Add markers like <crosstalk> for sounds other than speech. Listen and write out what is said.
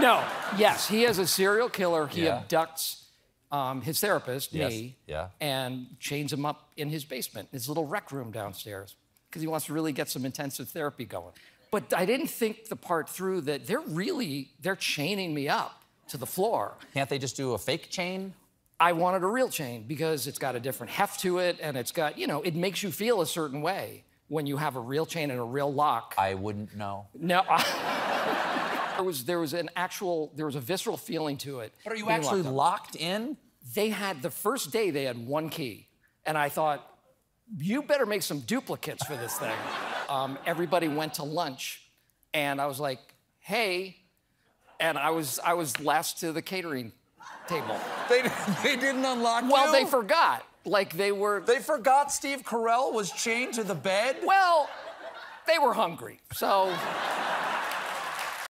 No. Yes, he is a serial killer. He Yeah. abducts um, his therapist, Yes, me, yeah. and chains him up in his basement, his little rec room downstairs, because he wants to really get some intensive therapy going. But I didn't think the part through that they're really they're chaining me up to the floor. Can't they just do a fake chain? I wanted a real chain because it's got a different heft to it, and it's got you know it makes you feel a certain way when you have a real chain and a real lock. I wouldn't know. No. <laughs> there was there was an actual there was a visceral feeling to it. But are you actually locked locked in? They had the first day they had one key, and I thought, you better make some duplicates for this thing. um, everybody went to lunch, and I was like, hey, and I was I was last to the catering table. They, they didn't unlock Well, you? they forgot. Like they were. They forgot Steve Carell was chained to the bed? well, they were hungry, so